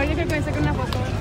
Ahora yo creo que voy a sacar una foto.